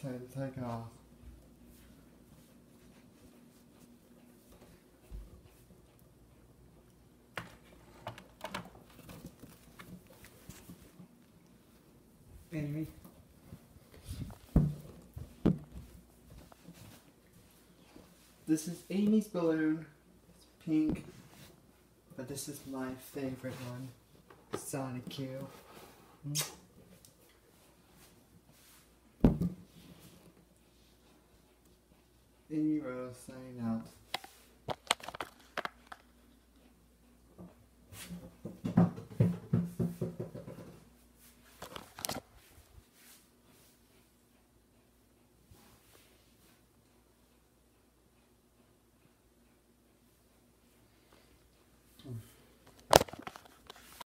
Time to take off. Amy. This is Amy's balloon. It's pink. But this is my favorite one. Sonic Q. Amy Rose signing out.